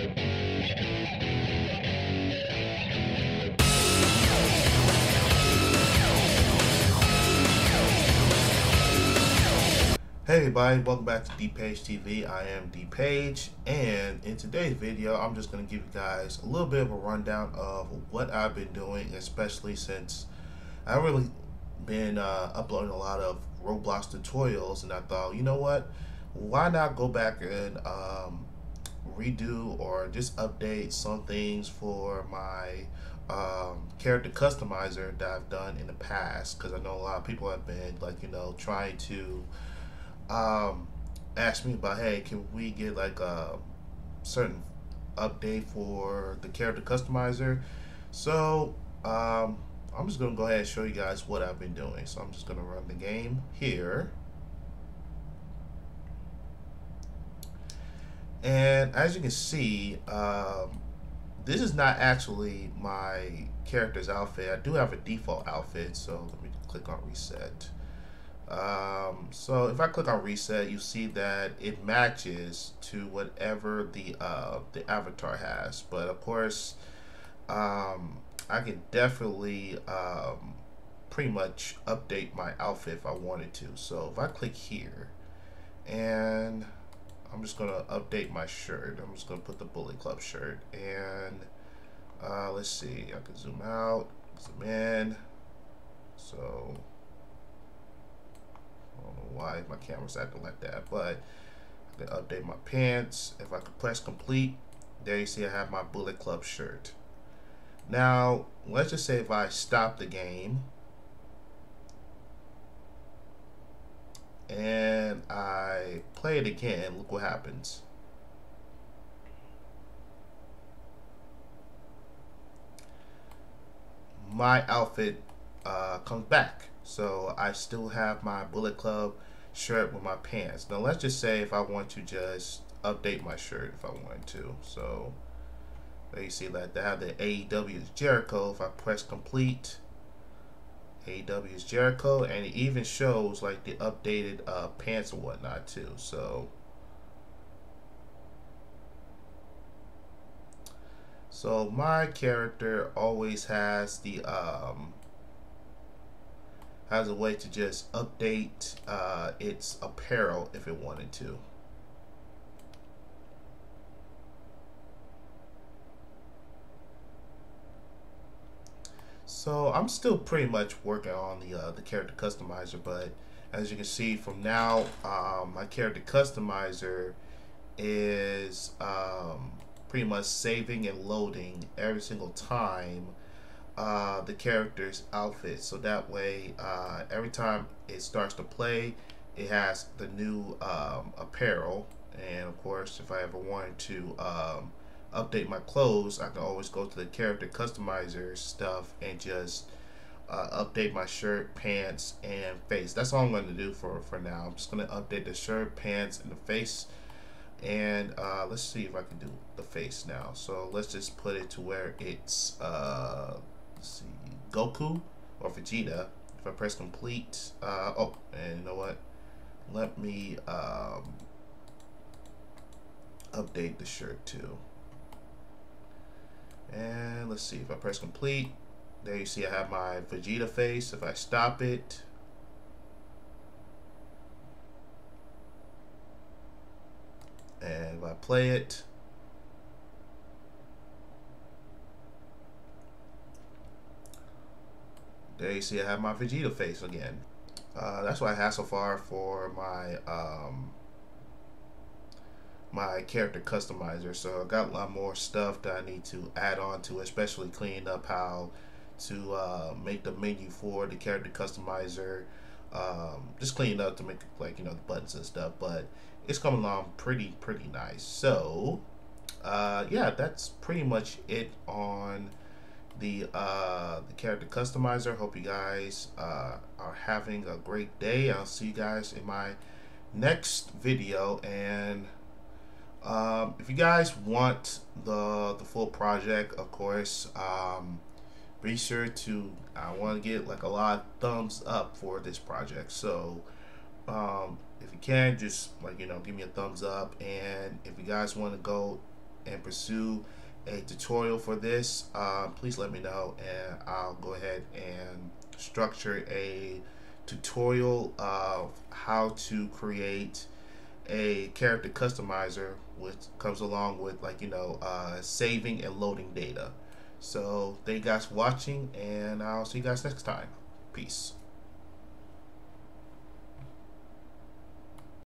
Hey everybody, welcome back to DeePaige TV. I am DeePaige, and in today's video, I'm just going to give you guys a little bit of a rundown of what I've been doing, especially since I've really been uh, uploading a lot of Roblox tutorials, and I thought, you know what, why not go back and um, redo or just update some things for my um, character customizer that I've done in the past, because I know a lot of people have been like, you know, trying to um, asked me about, hey, can we get like a certain update for the character customizer? So um, I'm just gonna go ahead and show you guys what I've been doing. So I'm just gonna run the game here. And as you can see, um, this is not actually my character's outfit. I do have a default outfit, so let me click on reset. Um, so if I click on reset, you see that it matches to whatever the uh, the avatar has. But of course, um, I can definitely um, pretty much update my outfit if I wanted to. So if I click here, and I'm just gonna update my shirt. I'm just gonna put the Bullet Club shirt, and uh, let's see. I can zoom out, zoom in. So I don't know why my camera's acting like that, but I can update my pants. If I can press complete, there you see I have my Bullet Club shirt. Now, let's just say if I stop the game and I play it again, look what happens. My outfit uh, comes back. So I still have my Bullet Club shirt with my pants. Now let's just say if I want to just update my shirt if I wanted to. So there you see that they have the AEW Jericho. If I press complete, AEW is Jericho, and it even shows like the updated uh, pants and whatnot too. So. So my character always has the um, has a way to just update uh, its apparel if it wanted to. So I'm still pretty much working on the uh, the character customizer, but as you can see from now, um, my character customizer is um, pretty much saving and loading every single time uh, the character's outfit. So that way uh, every time it starts to play it has the new um, apparel. And of course if I ever wanted to um, update my clothes I can always go to the character customizer stuff and just uh, update my shirt pants and face that's all I'm going to do for for now I'm just going to update the shirt pants and the face and uh, let's see if I can do the face now so let's just put it to where it's uh, see, Goku or Vegeta. If I press complete, uh, oh, and you know what? Let me um, update the shirt too. And let's see, if I press complete, there you see I have my Vegeta face. If I stop it, and if I play it, There you see I have my Vegeta face again. Uh, that's what I have so far for my um, my character customizer. So I got a lot more stuff that I need to add on to, especially cleaning up how to uh, make the menu for the character customizer. Um, just cleaning up to make like you know the buttons and stuff, but it's coming along pretty pretty nice. So uh, yeah, that's pretty much it on the uh, the character customizer. Hope you guys uh, are having a great day. I'll see you guys in my next video. And um, if you guys want the the full project, of course, um, be sure to. I want to get like a lot of thumbs up for this project. So um, if you can, just like you know, give me a thumbs up. And if you guys want to go and pursue a tutorial for this, um, please let me know and I'll go ahead and structure a tutorial of how to create a character customizer which comes along with like you know uh, saving and loading data. So thank you guys for watching and I'll see you guys next time. Peace